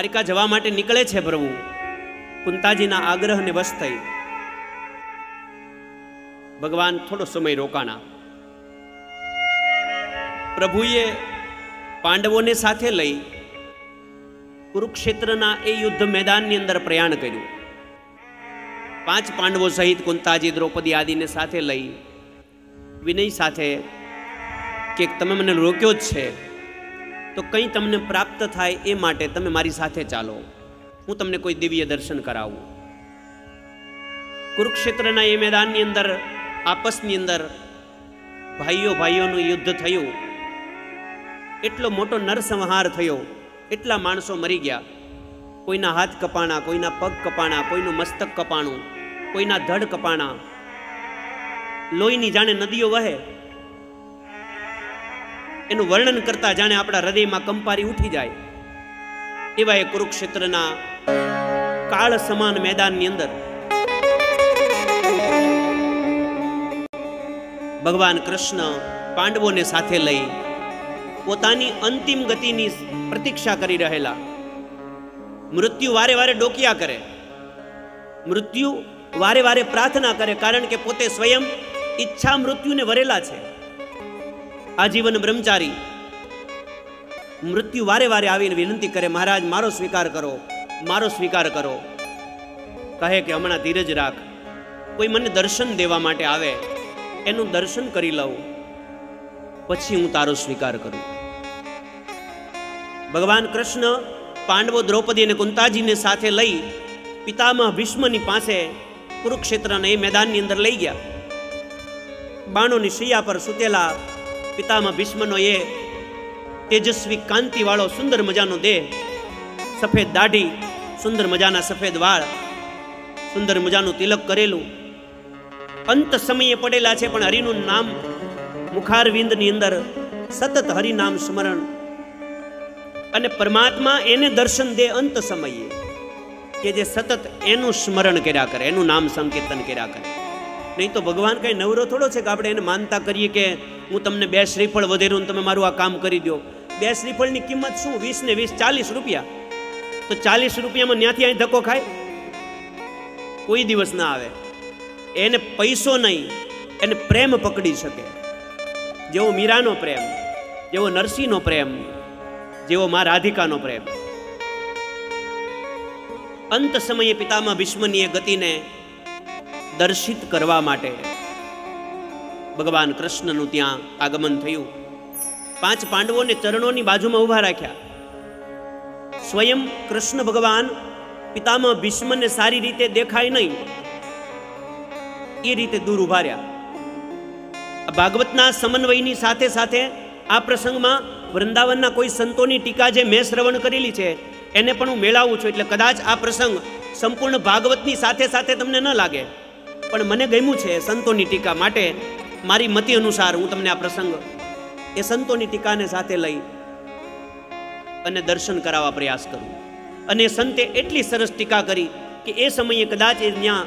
દ્વારિકા જવા માટે નીકળે છે પ્રભુ. કુંતાજીના આગ્રહને વશ થઈ. ભગવાન થોડો સમય રોકાણા. પ્રભુએ પાંડવોને સાથે લઈ કુરુક્ષેત્રના એ યુદ્ધ મેદાનની અંદર પ્રયાણ કર્યું. પાંચ પાંડવો સહિત કુંતાજી, દ્રૌપદી આદિને સાથે લઈ વિનય સાથે કે તમે મને રોક્યો જ છે? તો કંઈ તમને પ્રાપ્ત થાય એ માટે તમે મારી સાથે ચાલો. હું તમને કોઈ દિવ્ય દર્શન કરાવું. કુરુક્ષેત્રના એ મેદાનની અંદર, આપસની અંદર ભાઈઓ ભાઈઓનું યુદ્ધ થયું. એટલો મોટો નરસંહાર થયો. એટલા માણસો મરી ગયા. કોઈના હાથ કપાણા, કોઈના પગ કપાણા, કોઈનું મસ્તક કપાણું, કોઈના ધડ કપાણા. લોહીની જાણે નદીઓ વહે. એનું વર્ણન કરતા જાણે આપણા હૃદયમાં કંપારી ઉઠી જાય. એવા એ કુરુક્ષેત્રના કાળ સમાન મેદાનની અંદર ભગવાન કૃષ્ણ પાંડવોને સાથે લઈ પોતાની અંતિમ ગતિની પ્રતીક્ષા કરી રહેલા. મૃત્યુ વારે વારે ડોકિયા કરે. મૃત્યુ વારે વારે પ્રાર્થના કરે કારણ કે પોતે સ્વયં ઈચ્છા મૃત્યુને વરેલા છે. આજીવન બ્રહ્મચારી. મૃત્યુ વારે વારે આવીને વિનંતી કરે, મહારાજ, મારો સ્વીકાર કરો, મારો સ્વીકાર કરો. કહે કે, હમણાં ધીરજ રાખ. કોઈ મને દર્શન દેવા માટે આવે, એનું દર્શન કરી લઉં. પછી હું તારો સ્વીકાર કરું. ભગવાન કૃષ્ણ પાંડવો દ્રૌપદી અને કુંતાજીને સાથે લઈ પિતામહ ભીષ્મની પાસે કુરુક્ષેત્રના એ મેદાનની અંદર લઈ ગયા. બાણોની શૈયા પર સૂતેલા પિતામહ ભીષ્મનો એ તેજસ્વી કાંતિવાળો સુંદર મજાનો દેહ, સફેદ દાઢી, સુંદર મજાના સફેદ વાળ, સુંદર મજાનું તિલક કરેલું. અંત સમયે પડેલા છે પણ હરિનું નામ મુખારવિંદની અંદર સતત હરિનામ સ્મરણ. અને પરમાત્મા એને દર્શન દે અંત સમયે કે જે સતત એનું સ્મરણ કર્યા કરે, એનું નામ સંકીર્તન કર્યા કરે. નહીં તો ભગવાન કઈ નવરો થોડો છે કે આપણે એને માનતા કરીએ કે હું તમને બે શ્રીફળ વધેરું તમે મારું આ કામ કરી દો બે શ્રીફળની કિંમત શું? વીસ ને વીસ, ચાલીસ રૂપિયા. તો ચાલીસ રૂપિયામાં ત્યાંથી અહીં ધક્કો ખાય? કોઈ દિવસ ના આવે. એને પૈસો નહીં, એને પ્રેમ પકડી શકે. જેવો મીરાનો પ્રેમ, જેવો નરસિંહનો પ્રેમ, જેવો મા રાધિકાનો પ્રેમ. અંત સમયે પિતામાં ભીષ્મની એ ગતિને દર્શિત કરવા માટે ભગવાન કૃષ્ણનું ત્યાં આગમન થયું. પાંચ પાંડવોને ચરણોની બાજુમાં ઊભા રાખ્યા. સ્વયં કૃષ્ણ ભગવાન પિતામાં ભીષ્મને સારી રીતે દેખાય નહીં. એ રીતે દૂર ઊભા રહ્યા. ભાગવતના સમન્વયની સાથે સાથે આ પ્રસંગમાં વૃંદાવનના કોઈ સંતોની ટીકા જે મેં શ્રવણ કરેલી છે, એને પણ હું મેળાવું છું. એટલે કદાચ આ પ્રસંગ સંપૂર્ણ ભાગવતની સાથે સાથે તમને ન લાગે. પણ મને ગમ્યું છે સંતોની ટીકા માટે મારી મતિ અનુસાર હું તમને આ પ્રસંગ એ સંતોની ટીકાને સાથે લઈ અને દર્શન કરાવવા પ્રયાસ કરું. અને સંતે એટલી સરસ ટીકા કરી કે એ સમયે કદાચ એ ત્યાં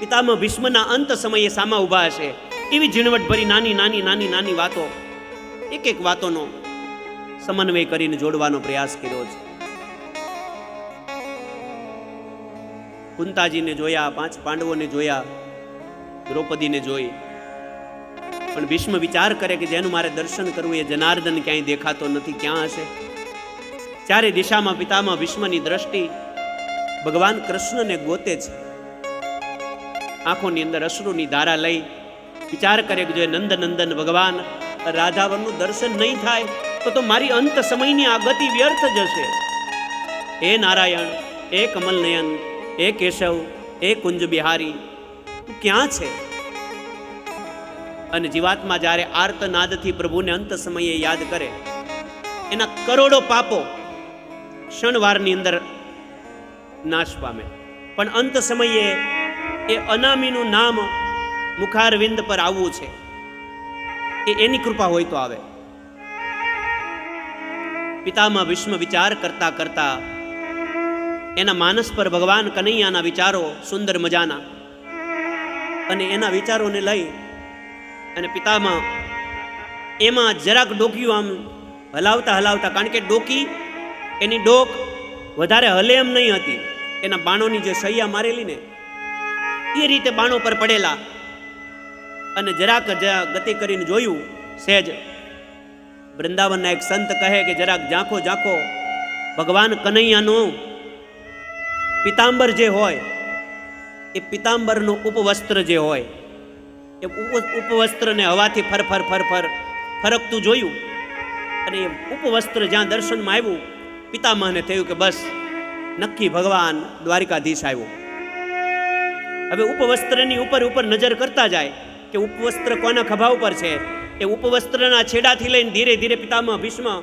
પિતામાં ભીષ્મના અંત સમયે સામા ઊભા હશે. એવી ઝીણવટભરી નાની નાની નાની નાની વાતો એક એક વાતોનો સમન્વય કરીને જોડવાનો પ્રયાસ કર્યો છે. કુંતાજીને જોયા, પાંચ પાંડવોને જોયા, દ્રૌપદીને જોઈ. પણ ભીષ્મ વિચાર કરે કે જેનું મારે દર્શન કરવું એ જનાર્દન ક્યાંય દેખાતો નથી, ક્યાં હશે? ચારે દિશામાં પિતામાં ભીષ્મની દ્રષ્ટિ ભગવાન કૃષ્ણને ગોતે છે. આંખોની અંદર અશ્રુની ધારા લઈ વિચાર કરે કે જો એ નંદ ભગવાન રાધાવનનું દર્શન નહીં થાય, તો તો મારી અંત સમયની આ ગતિ વ્યર્થ જશે. હે નારાયણ એ કમલનયન એ કેશવ એ કુંજ બિહારી તું ક્યાં છે? અને જીવાત્મા જ્યારે આર્તનાદથી પ્રભુને અંત સમયે યાદ કરે, એના કરોડો પાપો ક્ષણવારની અંદર નાશ પામે. પણ અંત સમયે એ અનામીનું નામ મુખારવિંદ પર આવવું છે. એ એની કૃપા હોય તો આવે. પિતામાં વિશ્વ વિચાર કરતા કરતા એના માનસ પર ભગવાન કનૈયાના વિચારો સુંદર મજાના અને એના વિચારોને લઈ અને પિતામાં એમાં જરાક ડોકિયું આમ હલાવતા હલાવતા, કારણ કે ડોકી એની ડોક વધારે હલે એમ નહીં હતી. એના બાણોની જે સૈયા મારેલી ને, એ રીતે બાણો પર પડેલા અને જરાક ગતિ કરીને જોયું, સહેજ વૃંદાવનના એક સંત કહે કે જરાક ઝાંખો ઝાંખો, ભગવાન કનૈયાનું પિતાંબર જે હોય, એ પિતાંબરનું ઉપવસ્ત્ર જે હોય એ ઉપ- ઉપવસ્ત્રને હવાથી ફર ફર ફર ફર ફરકતું જોયું. અને એ ઉપવસ્ત્ર જ્યાં દર્શનમાં આવ્યું, પિતામહને થયું કે બસ, નક્કી ભગવાન દ્વારિકાધીશ આવ્યો. હવે ઉપવસ્ત્રની ઉપર ઉપર નજર કરતા જાય કે ઉપવસ્ત્ર કોના ખભા ઉપર છે. એ ઉપવસ્ત્રના છેડાથી લઈને ધીરે ધીરે પિતામહ ભીષ્મ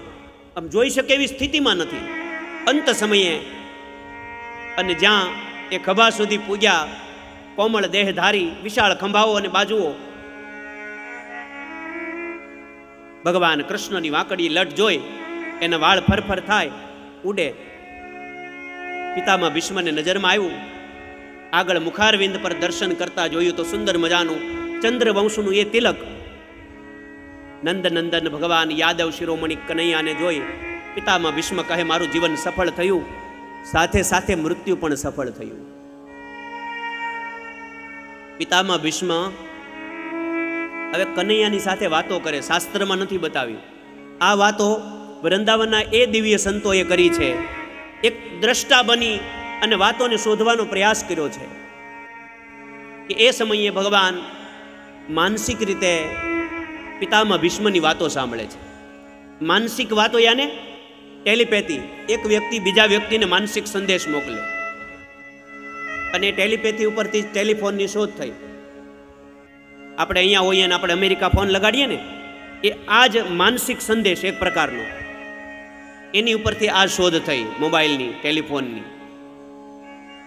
આમ જોઈ શકે એવી સ્થિતિમાં નથી. અંત સમયે અને જ્યાં એ ખભા સુધી પૂગ્યા કોમળ દેહધારી વિશાળ ખંભાઓ અને બાજુઓ. ભગવાન કૃષ્ણની વાંકડી લટ જોઈ એના વાળ ફરફર થાય, ઉડે. પિતામાં ભીષ્મને નજરમાં આવ્યું. આગળ મુખારવિંદ પર દર્શન કરતા જોયું તો સુંદર મજાનું ચંદ્રવંશનું એ તિલક. નંદ નંદન ભગવાન યાદવ શિરોમણી કનૈયાને જોઈ. પિતામાં ભીષ્મ કહે, મારું જીવન સફળ થયું. સાથે સાથે મૃત્યુ પણ સફળ થયું. પિતામાં ભીષ્મ હવે કનૈયાની સાથે વાતો કરે, શાસ્ત્રમાં નથી બતાવી આ વાતો વૃંદાવનના એ દિવ્ય સંતોએ કરી છે. એક દ્રષ્ટા બની અને વાતોને શોધવાનો પ્રયાસ કર્યો છે કે એ સમયે ભગવાન માનસિક રીતે પિતામાં ભીષ્મની વાતો સાંભળે છે. માનસિક વાતો યાને ટેલિપેથી. એક વ્યક્તિ બીજા વ્યક્તિને માનસિક સંદેશ મોકલે. અને ટેલિપેથી ઉપરથી ટેલિફોનની શોધ થઈ. આપણે અહીંયા હોઈએ ને આપણે અમેરિકા ફોન લગાડીએ ને, એ આ જ માનસિક સંદેશ એક પ્રકારનો. એની ઉપરથી આ શોધ થઈ મોબાઈલની, ટેલિફોનની.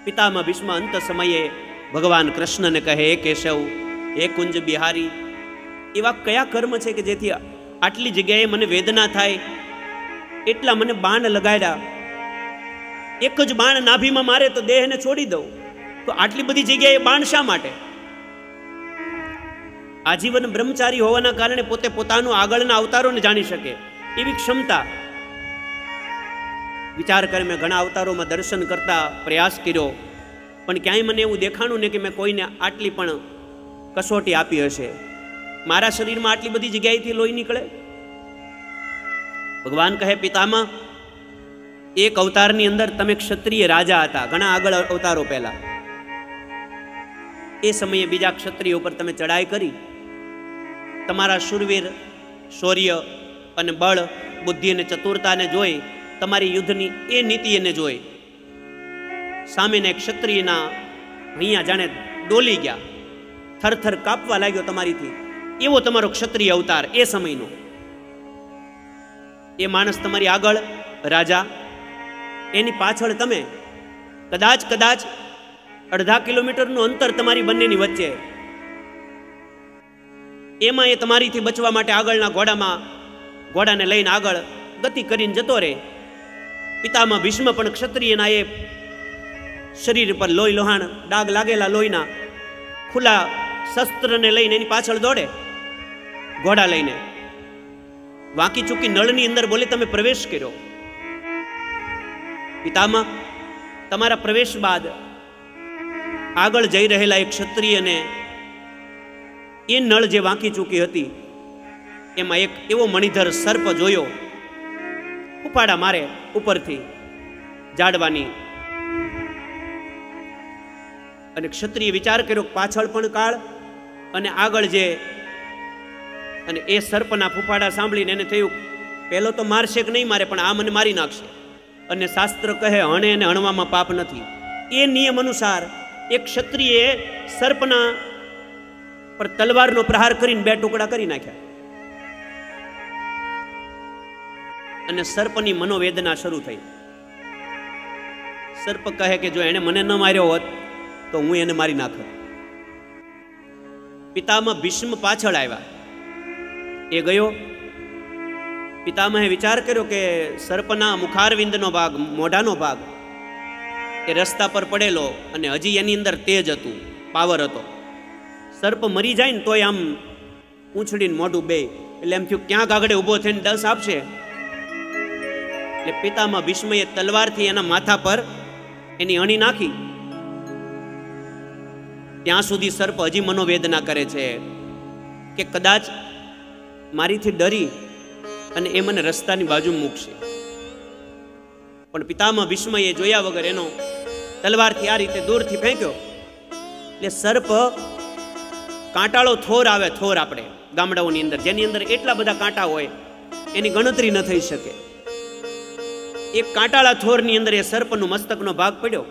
પિતામાં ભીષ્મ અંત સમયે ભગવાન કૃષ્ણને કહે, હે કેશવ, હે કુંજ બિહારી, એવા કયા કર્મ છે કે જેથી આટલી જગ્યાએ મને વેદના થાય? એટલા મને બાણ લગાડ્યા. એક જ બાણ નાભીમાં મારે તો દેહને છોડી દઉં. તો આટલી બધી જગ્યાએ બાણ શા માટે? આજીવન બ્રહ્મચારી હોવાના કારણે પોતે પોતાનું આગળના અવતારોને જાણી શકે. એવી ક્ષમતા. વિચાર કરી, મેં ઘણા અવતારોમાં દર્શન કરતા પ્રયાસ કર્યો. પણ ક્યાંય મને એવું દેખાણું ને કે મેં કોઈને આટલી પણ કસોટી આપી હશે. મારા શરીરમાં આટલી બધી જગ્યાએથી લોહી નીકળે? ભગવાન કહે પિતામાં એક અવતારની અંદર તમે ક્ષત્રિય રાજા હતા. ઘણા આગળ અવતારો પહેલા. એ સમયે બીજા ક્ષત્રિય ઉપર તમે ચડાઈ કરી તમારા શુરવીર, શૌર્ય અને બળ, બુદ્ધિ અને ચતુરતાને જોઈ, તમારી યુદ્ધની એ નીતિ એને જોઈ. સામેના ક્ષત્રિયના અહીંયા જાણે ડોલી ગયા. થરથર કાપવા લાગ્યો તમારીથી. એવો તમારો ક્ષત્રિય અવતાર એ સમયનો. એ માણસ તમારી આગળ, રાજા, એની પાછળ તમે કદાચ કદાચ અડધા કિલોમીટરનું અંતર તમારી બંનેની વચ્ચે. એમાં એ તમારીથી બચવા માટે આગળના ઘોડામાં, ઘોડાને લઈને આગળ ગતિ કરીને જતો રહે. પિતામાં ભીષ્મ પણ ક્ષત્રિયના એ શરીર પર લોહી લોહાણ ડાગ લાગેલા લોહીના ખુલ્લા શસ્ત્રને લઈને એની પાછળ દોડે, ઘોડા લઈને. વાંકી ચૂકી નળની અંદર બોલે, તમે પ્રવેશ કર્યો. પિતામાં, તમારા પ્રવેશ બાદ આગળ જઈ રહેલા એક ક્ષત્રિયને એ નળ જે વાંકી ચૂકી હતી, એમાં એક એવો મણિધર સર્પ જોયો, ઉપાડા મારે ઉપરથી જાડવાની. અને ક્ષત્રિય વિચાર કર્યો પાછળ પણ કાળ અને આગળ જે અને એ સર્પના ફૂફાડા સાંભળીને એને થયું, પહેલો તો મારશે કે નહીં મારે, પણ આ મને મારી નાખશે. અને શાસ્ત્ર કહે, હણે અને હણવામાં પાપ નથી. એ નિયમ અનુસાર એક ક્ષત્રિયે સર્પના પર તલવારનો પ્રહાર કરીને બે ટુકડા કરી નાખ્યા. અને સર્પની મનોવેદના શરૂ થઈ. સર્પ કહે કે જો એને મને ન માર્યો હોત, તો હું એને મારી નાખત. પિતામાં ભીષ્મ પાછળ આવ્યા. એ ગયો. પિતામહે વિચાર કર્યો કે સર્પના મુખારવિંદનો ભાગ, મોઢાનો ભાગ એ રસ્તા પર પડેલો અને હજી એની અંદર તેજ હતું, પાવર હતો. સર્પ મરી જાય ને તોય આમ પૂંછડીને મોઢું બે, એટલે એમ થયું ક્યાંક આગળ ઊભો થઈને દસ આપશે. એટલે પિતામાં ભીષ્મએ તલવારથી એના માથા પર એની અણી નાખી. ત્યાં સુધી સર્પ હજી મનોવેદના કરે છે કે કદાચ મારીથી ડરી અને એ મને રસ્તાની બાજુ મૂકશે. પણ પિતામાં ભીષ્મએ જોયા વગર એનો તલવારથી આ રીતે દૂરથી ફેંક્યો. એટલે સર્પ, કાંટાળો થોર આવે થોર આપણે ગામડાઓની અંદર. જેની અંદર એટલા બધા કાંટા હોય, એની ગણતરી ન થઈ શકે. એક કાંટાળા થોરની અંદર એ સર્પનો મસ્તકનો ભાગ પડ્યો.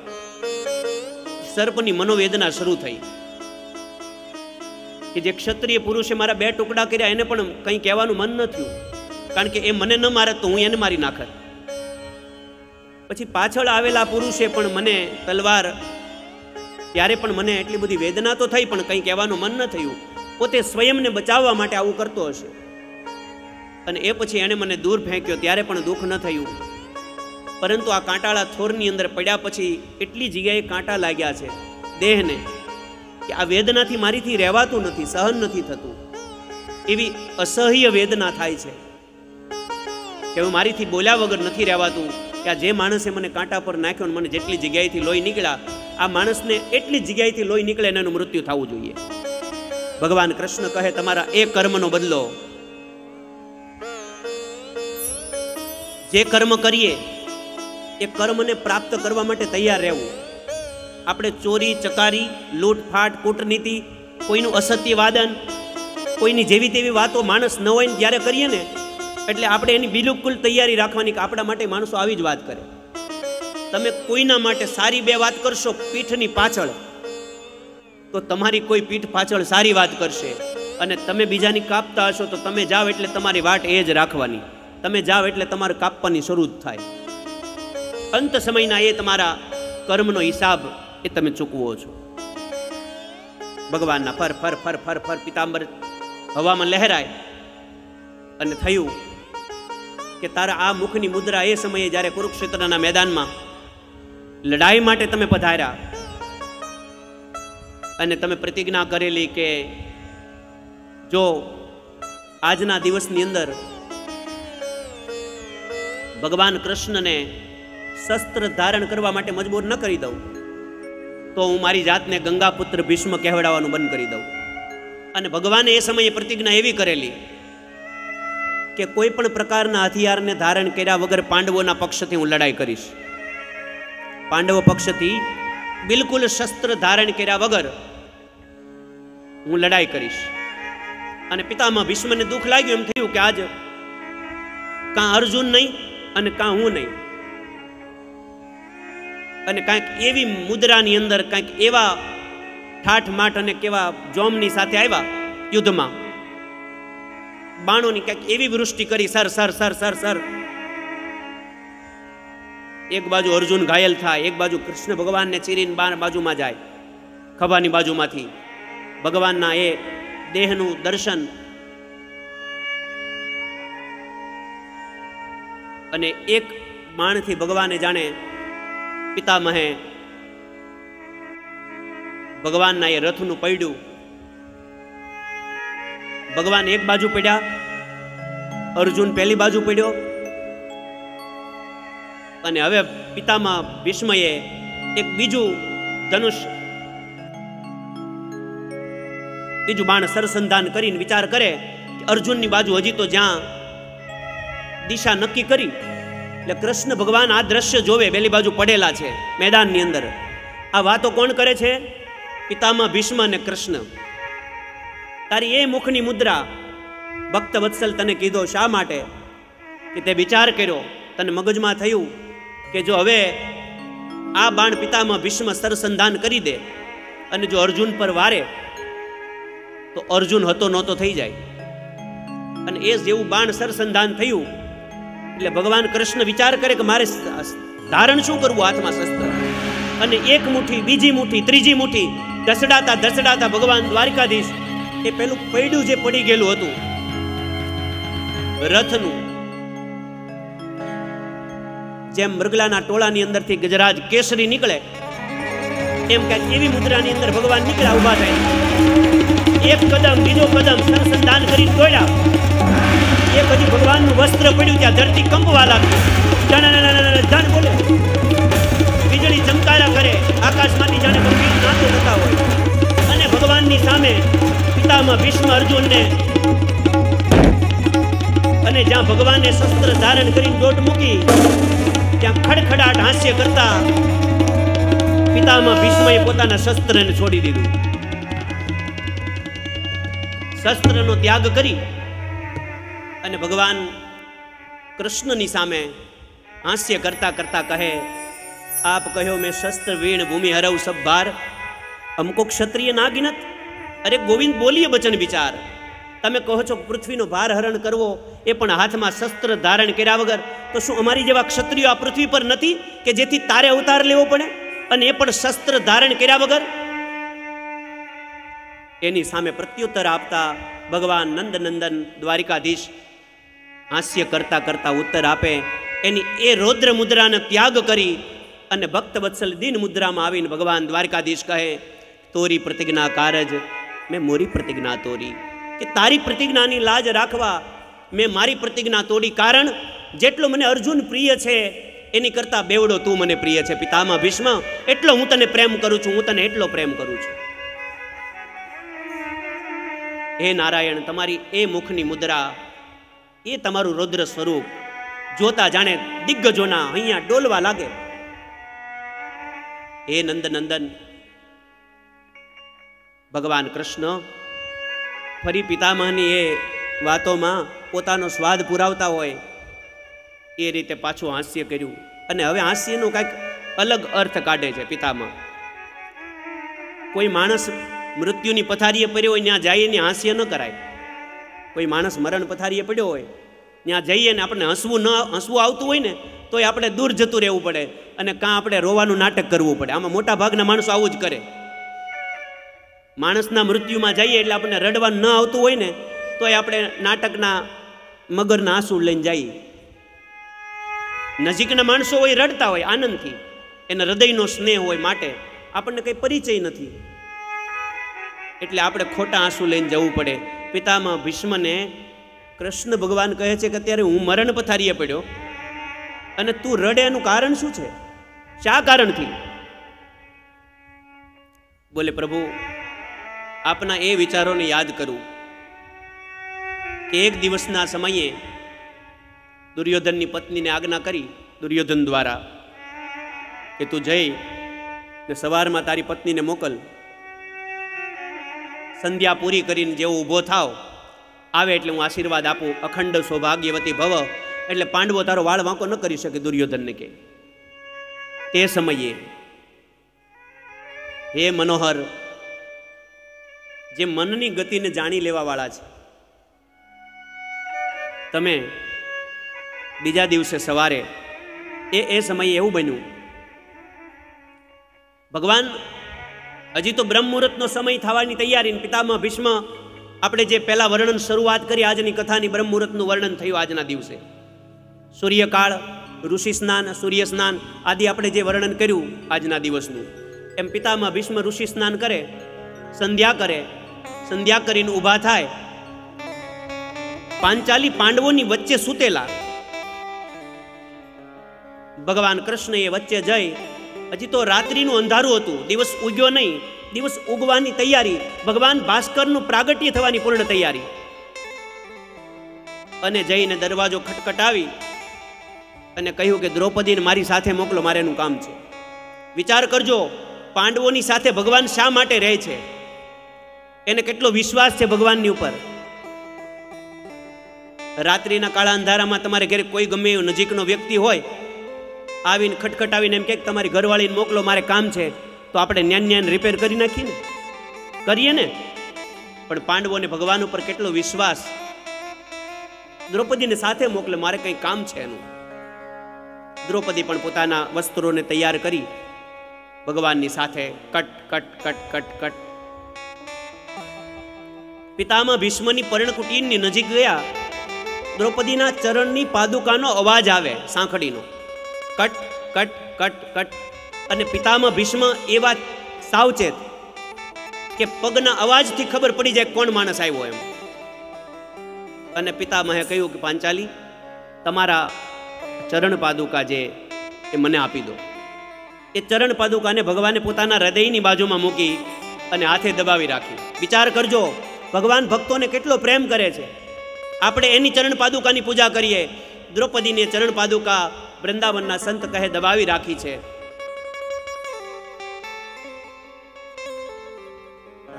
સર્પની મનોવેદના શરૂ થઈ. કે જે ક્ષત્રિય પુરુષે મારા બે ટુકડા કર્યા, એને પણ કંઈ કહેવાનું મન ન થયું. કારણ કે એ મને ન મારે તો હું એને મારી નાખત. પછી પાછળ આવેલા પુરુષે પણ મને તલવાર, ત્યારે પણ મને એટલી બધી વેદના તો થઈ, પણ કંઈ કહેવાનું મન ન થયું. પોતે સ્વયંને બચાવવા માટે આવું કરતો હશે. અને એ પછી એણે મને દૂર ફેંક્યો, ત્યારે પણ દુઃખ ન થયું. પરંતુ આ કાંટાળા થોરની અંદર પડ્યા પછી એટલી જગ્યાએ કાંટા લાગ્યા છે દેહને, કે આ વેદનાથી મારીથી રહેવાતું નથી, સહન નથી થતું. એવી અસહ્ય વેદના થાય છે. કે હું મારીથી બોલ્યા વગર નથી રહેવાતું. કે આ જે માણસે મને કાંટા પર નાખ્યો મને જેટલી જગ્યાએથી લોહી નીકળ્યા, આ માણસને એટલી જગ્યાએથી લોહી નીકળે ને એનું મૃત્યુ થવું જોઈએ. ભગવાન કૃષ્ણ કહે, તમારા એ કર્મનો બદલો. જે કર્મ કરીએ, એ કર્મને પ્રાપ્ત કરવા માટે તૈયાર રહેવું. આપણે ચોરી, ચકારી લૂંટફાટ કૂટનીતિ, કોઈનું અસત્ય વાદન, કોઈની જેવી તેવી વાતો માણસ ન હોય ને જ્યારે કરીએ ને એટલે આપણે એની બિલકુલ તૈયારી રાખવાની કે આપણા માટે માણસો આવી જ વાત કરે. તમે કોઈના માટે સારી બે વાત કરશો પીઠની પાછળ, તો તમારી કોઈ પીઠ પાછળ સારી વાત કરશે. અને તમે બીજાની કાપતા હશો તો તમે જાઓ એટલે તમારી વાટ એ જ રાખવાની. તમે જાઓ એટલે તમારે કાપવાની શરૂ થાય. અંત સમયના એ તમારા કર્મનો હિસાબ એ તમે ચૂકવો છો. ભગવાનના ફર ફર ફર ફર ફર પિતાંબર હવામાં લહેરાય. અને થયું કે તારા આ મુખની મુદ્રા એ સમયે જ્યારે કુરુક્ષેત્રના મેદાનમાં લડાઈ માટે તમે પધાર્યા અને તમે પ્રતિજ્ઞા કરેલી કે જો આજના દિવસની અંદર ભગવાન કૃષ્ણને શસ્ત્ર ધારણ કરવા માટે મજબૂર ન કરી દઉં, તો હું મારી જાતને ગંગાપુત્ર ભીષ્મ કહેવડાવવાનું બંધ કરી દઉં. અને ભગવાને એ સમયે પ્રતિજ્ઞા એવી કરેલી કે કોઈ પણ પ્રકારના હથિયારને ધારણ કર્યા વગર પાંડવોના પક્ષથી હું લડાઈ કરીશ. પાંડવો પક્ષથી બિલકુલ શસ્ત્ર ધારણ કર્યા વગર હું લડાઈ કરીશ. અને પિતામાં ભીષ્મને દુઃખ લાગ્યું એમ થયું કે આજ કાં અર્જુન નહીં અને કાં હું નહીં. અને કાંઈક એવી મુદ્રાની અંદર કાંઈક એવા ઠાઠ માઠ અને કેવા જોમની સાથે આવ્યા યુદ્ધમાં. બાણોની ક્યાંક એવી વૃષ્ટિ કરી, sir sir sir sir sir. એક બાજુ અર્જુન ઘાયલ થાય, એક બાજુ કૃષ્ણ ભગવાનને ચીરીને બાર બાજુમાં જાય, ખભાની બાજુમાંથી. ભગવાનના એ દેહનું દર્શન અને એક બાણથી ભગવાને જાણે પિતામહે ભગવાનના એ રથનું પૈડું ભગવાન એક બાજુ પડ્યા, અર્જુન પહેલી બાજુ પડ્યો. અને હવે પિતામાં ભીષ્મએ એક બીજું ધનુષ બીજું બાણ સરસંધાન કરીને વિચાર કરે કે અર્જુનની બાજુ હજી તો જ્યાં દિશા નક્કી કરી, એટલે કૃષ્ણ ભગવાન આ દ્રશ્ય જોવે પેલી બાજુ પડેલા છે મેદાનની અંદર. આ વાતો કોણ કરે છે? પિતામાં ભીષ્મ અને કૃષ્ણ. તારી એ મુખની મુદ્રા ભક્ત વત્સલ તને કીધો શા માટે? કે તે વિચાર કર્યો, તને મગજમાં થયું કે જો હવે આ બાણ પિતામાં ભીષ્મ સરસંધાન કરી દે અને જો અર્જુન પર વારે, તો અર્જુન હતો નહોતો થઈ જાય. અને એ જેવું બાણ સરસંધાન થયું, એટલે ભગવાન કૃષ્ણ વિચાર કરે કે મારે ધારણ શું કરવું હાથમાં શસ્ત્ર? અને એક મુઠ્ઠી, બીજી મુઠ્ઠી, ત્રીજી મુઠ્ઠી દસડાતા દસડાતા ભગવાન દ્વારકાધીશ એ પેલું પૈડું જે પડી ગયેલું હતું, રથનું, જેમ મૃગલાના ટોળાની અંદરથી ગજરાજ કેસરી નીકળે, એમ કે એવી મુદ્રાની અંદર ભગવાન નીકળ્યા ઊભા થાય એક કદમ, બીજો કદમ સરસંધાન કરી દોડ્યા. એક પછી ભગવાનનું વસ્ત્ર પડ્યું, ત્યાં ધરતી કંપવા લાગ્યું ધણ બોલે. વીજળી ચમકારા કરે આકાશમાંથી જાણે ગંભીર નાતો થતા હોય. ભગવાનની સામે પિતામાં ભીષ્મ અર્જુનને અને જ્યાં ભગવાને શસ્ત્ર ધારણ કરીને દોટ મૂકી, ત્યાં ખડખડાટ હાસ્ય કરતા પિતામાં ભીષ્મએ પોતાના શસ્ત્રને છોડી દીધું. શસ્ત્રનો ત્યાગ કરી અને ભગવાન કૃષ્ણની સામે હાસ્ય કરતા કરતા કહે, આપ કહ્યો, મેં શસ્ત્ર વીણ ભૂમિ હરવ સબ ભાર અમકો ક્ષત્રિય ના ગિનત અરે ગોવિંદ બોલીએ વચન વિચાર. તમે કહો છો પૃથ્વીનો ભાર હરણ કરવો એ પણ હાથમાં શસ્ત્ર ધારણ કર્યા વગર. તો શું અમારી જેવા ક્ષત્રિયો આ પૃથ્વી પર નથી કે જેથી તારે અવતાર લેવો પડે અને એ પણ શસ્ત્ર ધારણ કર્યા વગર? એની સામે પ્રત્યુત્તર આપતા ભગવાન નંદનંદન દ્વારિકાધીશ હાસ્ય કરતા કરતા ઉત્તર આપે, એની એ રૌદ્ર મુદ્રાને ત્યાગ કરી અને ભક્ત વત્સલ દિન મુદ્રામાં આવીને ભગવાન દ્વારકાધીશ કહે તોરી પ્રતિજ્ઞા કારજ મેં મોરી પ્રતિજ્ઞા તોરી. કે તારી પ્રતિજ્ઞાની લાજ રાખવા મેં મારી પ્રતિજ્ઞા તોડી કારણ જેટલો મને અર્જુન પ્રિય છે, એની કરતા બેવડો તું મને પ્રિય છે. પિતામાં ભીષ્મ, એટલો હું તને પ્રેમ કરું છું, હું તને એટલો પ્રેમ કરું છું. હે નારાયણ, તમારી એ મુખની મુદ્રા, એ તમારું રૌદ્ર સ્વરૂપ જોતા જાણે દિગ્ગજોના અહીંયા ડોલવા લાગે. હે નંદનંદન ભગવાન કૃષ્ણ ફરી પિતામહની એ વાતોમાં પોતાનો સ્વાદ પુરાવતા હોય, એ રીતે પાછું હાસ્ય કર્યું. અને હવે હાસ્યનો કાંઈક અલગ અર્થ કાઢે છે પિતામાં કોઈ માણસ મૃત્યુની પથારીએ પડ્યો હોય, ત્યાં જઈએ ને હાસ્ય ન કરાય. કોઈ માણસ મરણ પથારીએ પડ્યો હોય, ત્યાં જઈએ ને આપણને હસવું ન, હસવું આવતું હોય ને તો એ આપણે દૂર જતું રહેવું પડે. અને કાં આપણે રોવાનું નાટક કરવું પડે. આમાં મોટા ભાગના માણસો આવું જ કરે. માણસના મૃત્યુમાં જઈએ એટલે આપણને રડવા ન આવતું હોય ને, તોય આપણે નાટકના મગરના આંસુ લઈને જઈએ. નજીકના માણસો હોય, રડતા હોય, આનંદથી. એના હૃદયનો સ્નેહ હોય માટે આપણને કંઈ પરિચય નથી. એટલે આપણે ખોટા આંસુ લઈને જવું પડે. પિતામાં ભીષ્મને કૃષ્ણ ભગવાન કહે છે કે અત્યારે હું મરણ પથારીએ પડ્યો. અને તું રડે એનું કારણ શું છે? શા કારણથી? બોલે, પ્રભુ આપના એ વિચારોને યાદ કરું. કે એક દિવસના સમયે દુર્યોધનની પત્નીને આજ્ઞા કરી દુર્યોધન દ્વારા કે તું જઈ ને સવારમાં તારી પત્નીને મોકલ. સંધ્યા પૂરી કરીને જેવો ઊભો થાવ, આવે એટલે હું આશીર્વાદ આપું. અખંડ સૌભાગ્યવતી ભવ, એટલે પાંડવો તારો વાળ વાંકો ન કરી શકે દુર્યોધનને કે. તે સમયે હે મનોહર જે મનની ગતિને જાણી લેવાવાળા છે. તમે બીજા દિવસે સવારે એ એ સમયે એવું બન્યું. ભગવાન, હજી તો બ્રહ્મ મુહૂર્તનો સમય થવાની તૈયારી પિતામાં ભીષ્મ આપણે જે પહેલા વર્ણન શરૂઆત કરી, આજની કથાની બ્રહ્મ મુહૂર્તનું વર્ણન થયું આજના દિવસે. સૂર્યકાળ, ઋષિ સ્નાન, સૂર્ય સ્નાન આદિ આપણે જે વર્ણન કર્યું આજના દિવસનું. એમ પિતામાં ભીષ્મ ઋષિ સ્નાન કરે, સંધ્યા કરે સંધ્યા કરીને ઊભા થાય. પાંચાલી પાંડવોની વચ્ચે સૂતેલા. ભગવાન કૃષ્ણ એ વચ્ચે જઈ, હજી તો રાત્રિનું અંધારું હતું, દિવસ ઉગ્યો નહીં, દિવસ ઉગવાની તૈયારી, ભગવાન ભાસ્કરનું પ્રાગટ્ય થવાની પૂર્ણ તૈયારી. અને જઈને દરવાજો ખટખટાવી અને કહ્યું કે, દ્રૌપદીને મારી સાથે મોકલો, મારે એનું કામ છે. વિચાર કરજો, પાંડવોની સાથે ભગવાન શા માટે રહે છે? એને કેટલો વિશ્વાસ છે ભગવાનની ઉપર? રાત્રિના કાળા અંધારામાં તમારે ઘરે કોઈ ગમે એવું નજીકનો વ્યક્તિ હોય, આવીને ખટખટાવીને એમ કે તમારી ઘરવાળીને મોકલો, મારે કામ છે, તો આપણે ન્યાન ન્યાન રિપેર કરી નાખીએ ને? કરીએ ને? પણ પાંડવોને ભગવાન ઉપર કેટલો વિશ્વાસ? દ્રૌપદીને સાથે મોકલે, મારે કંઈ કામ છે એનું. દ્રૌપદી પણ પોતાના વસ્ત્રોને તૈયાર કરી, ભગવાનની સાથે કટ કટ કટ કટ કટ પિતામાં ભીષ્મની પર્ણકુટીરની નજીક ગયા, દ્રૌપદીના ચરણની પાદુકાનો અવાજ આવે સાંખડીનો. કટ કટ કટ કટ. અને પિતામાં ભીષ્મ એવા સાવચેત કે પગના અવાજથી ખબર પડી જાય કોણ માણસ આવ્યો એમ. અને પિતામહે કહ્યું કે, પાંચાલી, તમારા ચરણ પાદુકા જે એ મને આપી દો. એ ચરણ પાદુકાને ભગવાને પોતાના હૃદયની બાજુમાં મૂકી અને હાથે દબાવી રાખી. વિચાર કરજો ભગવાન ભક્તોને કેટલો પ્રેમ કરે છે. આપણે એની ચરણ પાદુકાની પૂજા કરીએ. દ્રૌપદીને ચરણ પાદુકા વૃંદાવનના સંત કહે દબાવી રાખી છે.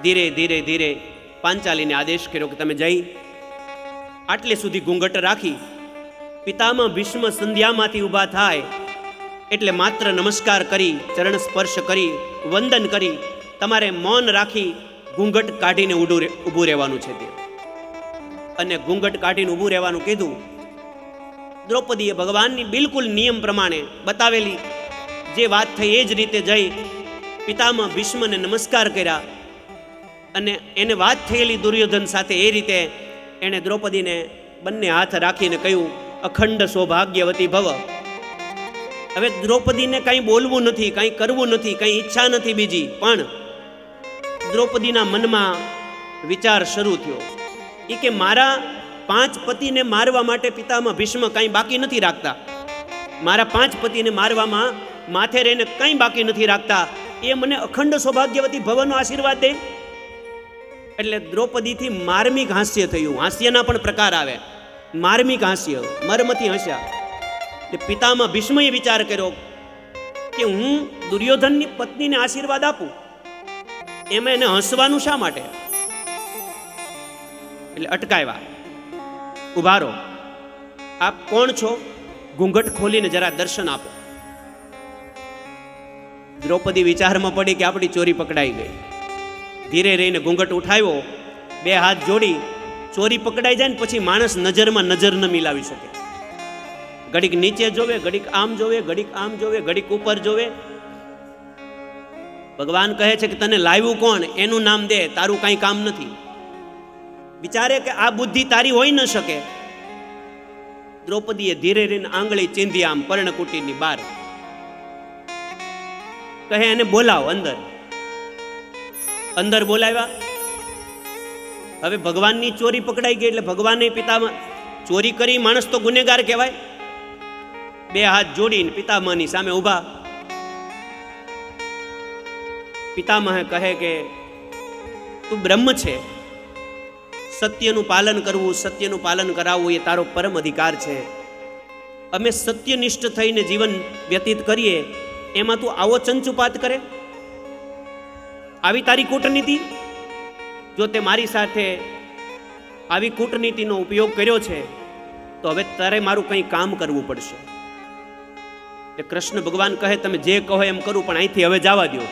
ધીરે ધીરે ધીરે પાંચાલીને આદેશ કર્યો કે તમે જઈ. આટલે સુધી ઘૂંઘટ રાખી. પિતામાં ભીષ્મ સંધ્યામાંથી ઊભા થાય. એટલે માત્ર નમસ્કાર કરી, ચરણ સ્પર્શ કરી, વંદન કરી. તમારે મૌન રાખી ઘૂંઘટ કાઢીને ઊડું ઊભું રહેવાનું છે તે. અને ઘૂંઘટ કાઢીને ઊભું રહેવાનું કીધું, દ્રૌપદીએ ભગવાનની બિલકુલ નિયમ પ્રમાણે બતાવેલી જે વાત થઈ એ જ રીતે જઈ, પિતામાં ભીષ્મને નમસ્કાર કર્યા અને એને વાત થયેલી દુર્યોધન સાથે એ રીતે એણે દ્રૌપદીને બંને હાથ રાખીને કહ્યું, અખંડ સૌભાગ્યવતી ભવ. હવે દ્રૌપદીને કંઈ બોલવું નથી, કંઈ કરવું નથી, કંઈ ઈચ્છા નથી બીજી, પણ દ્રૌપદીના મનમાં વિચાર શરૂ થયો. એ કે મારા પાંચ પતિને મારવા માટે પિતામાં ભીષ્મ કંઈ બાકી નથી રાખતા. મારા પાંચ પતિને મારવામાં માથે રહીને કંઈ બાકી નથી રાખતા. એ મને અખંડ સૌભાગ્યવતી ભવનો આશીર્વાદ દે. એટલે દ્રૌપદીથી માર્મિક હાસ્ય થયું. હાસ્યના પણ પ્રકાર આવે. માર્મિક હાસ્ય, મર્મથી હસ્યા. એટલે પિતામાં ભીષ્મએ વિચાર કર્યો કે હું દુર્યોધનની પત્નીને આશીર્વાદ આપું. એમાં એને હસવાનું શા માટે? એટલે અટકાવ્યા ઊભા રહો આપ કોણ છો? ઘૂંઘટ ખોલીને જરા દર્શન આપો. દ્રૌપદી વિચારમાં પડી કે આપણી ચોરી પકડાઈ ગઈ. ધીરે રહીને ઘૂંઘટ ઉઠાવ્યો. બે હાથ જોડી. ચોરી પકડાઈ જાય ને પછી માણસ નજરમાં નજર ન મિલાવી શકે. ઘડીક નીચે જોવે, ઘડીક આમ જોવે, ઘડીક આમ જોવે, ઘડીક ઉપર જોવે. ભગવાન કહે છે કે તને લાવ્યું કોણ? એનું નામ દે, તારું કાંઈ કામ નથી. વિચારે કે આ બુદ્ધિ તારી હોઈ ન શકે. દ્રૌપદીએ ધીરે રહીને આંગળી ચીંધી આમ પર્ણકુટીની બહાર. કહે, એને બોલાવ અંદર. અંદર બોલાવ્યા. હવે ભગવાનની ચોરી પકડાઈ ગઈ એટલે ભગવાને પિતામાં, ચોરી કરી માણસ તો ગુનેગાર કહેવાય. બે હાથ જોડીને પિતામાની સામે ઊભા. પિતામહે કહે કે, તું બ્રહ્મ છે. સત્યનું પાલન કરવું, સત્યનું પાલન કરાવવું એ તારો પરમ અધિકાર છે. અમે સત્યનિષ્ઠ થઈને જીવન વ્યતીત કરીએ, એમાં તું આવો ચંચુપાત કરે. આવી તારી કૂટનીતિ? જો તે મારી સાથે આવી કૂટનીતિનો ઉપયોગ કર્યો છે, તો હવે તારે મારું કંઈ કામ કરવું પડશે. એ કૃષ્ણ ભગવાન કહે, તમે જે કહો એમ કરું, પણ અહીંથી હવે જવા દો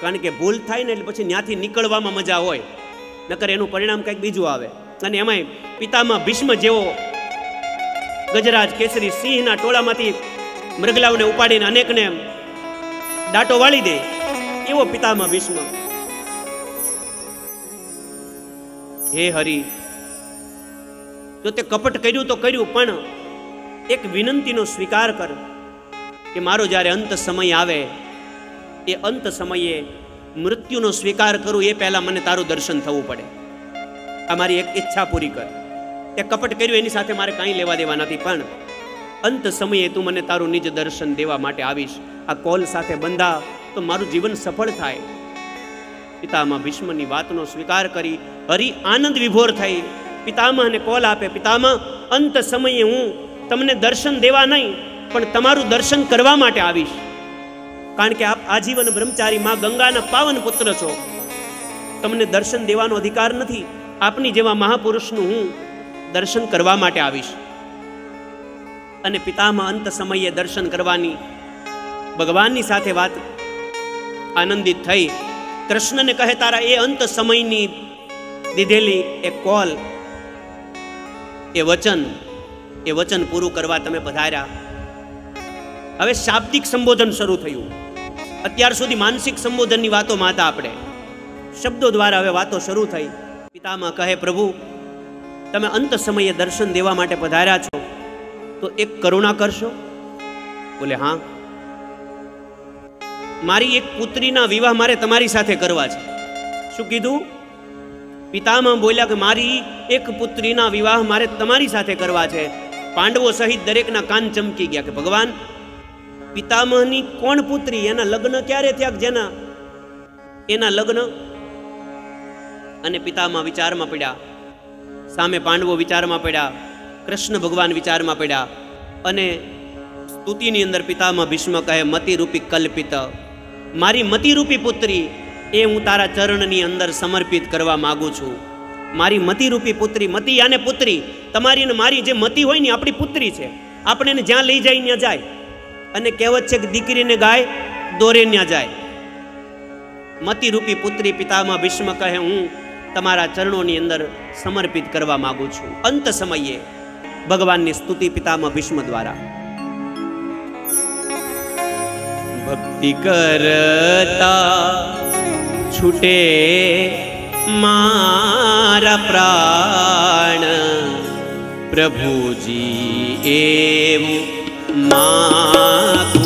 કારણ કે ભૂલ થાય ને એટલે પછી ત્યાંથી નીકળવામાં મજા હોય. નકર એનું પરિણામ કંઈક બીજું આવે. અને એમાંય પિતામાં ભીષ્મ જેવો ગજરાજ કેસરી સિંહના ટોળામાંથી મૃગલાઓને ઉપાડીને અનેકને દાટો વાળી દે. એવો પિતામાં ભીષ્મ. હે હરી, જો તે કપટ કર્યું તો કર્યું, પણ એક વિનંતીનો સ્વીકાર કર કે મારો જ્યારે અંત સમય આવે એ અંત સમયે મૃત્યુનો સ્વીકાર કરું એ પહેલાં મને તારું દર્શન થવું પડે. આ મારી એક ઈચ્છા પૂરી કર. તે કપટ કર્યું એની સાથે મારે કાંઈ લેવા દેવા નથી, પણ અંત સમયે તું મને તારું નિજ દર્શન દેવા માટે આવીશ. આ કોલ સાથે બંધા તો મારું જીવન સફળ થાય. પિતામાં ભીષ્મની વાતનો સ્વીકાર કરી હરિ આનંદ વિભોર થઈ. પિતામહને કોલ આપે પિતામહ અંત સમયે હું તમને દર્શન દેવા નહીં, પણ તમારું દર્શન કરવા માટે આવીશ. કારણ કે આપ આજીવન બ્રહ્મચારી માં ગંગાના પાવન પુત્ર છો. તમને દર્શન દેવાનો અધિકાર નથી. આપની જેવા મહાપુરુષનું હું દર્શન કરવા માટે આવીશ. અને પિતામાં અંત સમયે દર્શન કરવાની ભગવાનની સાથે વાત આનંદિત થઈ. કૃષ્ણને કહે, તારા એ અંત સમયની દીધેલી એ કોલ, એ વચન એ વચન પૂરું કરવા તમે પધાર્યા. હવે શાબ્દિક સંબોધન શરૂ થયું. અત્યાર સુધી માનસિક સંબોધનની વાતોમાં હતા આપણે. શબ્દો દ્વારા હવે વાતો શરૂ થઈ. પિતામાં કહે, પ્રભુ, તમે અંત સમયે દર્શન દેવા માટે પધાર્યા છો. તો એક કરુણા કરશો? બોલે, હા. મારી એક પુત્રીના વિવાહ મારે તમારી સાથે કરવા છે. શું કીધું? પિતામાં બોલ્યા કે, મારી એક પુત્રીના વિવાહ મારે તમારી સાથે કરવા છે. પાંડવો સહિત દરેકના કાન ચમકી ગયા કે, ભગવાન પિતામહની કોણ પુત્રી? એના લગ્ન ક્યારે થયા જેના? એના લગ્ન? અને પિતામાં વિચારમાં પડ્યા, સામે પાંડવો વિચારમાં પડ્યા, કૃષ્ણ ભગવાન વિચારમાં પડ્યા, અને સ્તુતિની અંદર પિતામાં ભીષ્મ કહે મતિરૂપી કલ્પિત, મારી મતિરૂપી પુત્રી, એ હું તારા ચરણની અંદર સમર્પિત કરવા માગું છું. મારી મતિરૂપી પુત્રી, મતિ અને પુત્રી? તમારી અને મારી જે મતિ હોય ને આપણી પુત્રી છે. આપણે એને જ્યાં લઈ જાય ત્યાં જાય. અને કહેવત છે કે દીકરીને ગાય, દોરે ન્યા જાય. મતિરૂપી પુત્રી પિતામાં ભીષ્મ કહે, હું તમારા ચરણોની અંદર સમર્પિત કરવા માંગુ છું. અંત સમયે ભગવાનની સ્તુતિ પિતામાં ભીષ્મ દ્વારા. ભક્તિ કરતા છૂટે મારા પ્રાણ. પ્રભુજી એવું માગું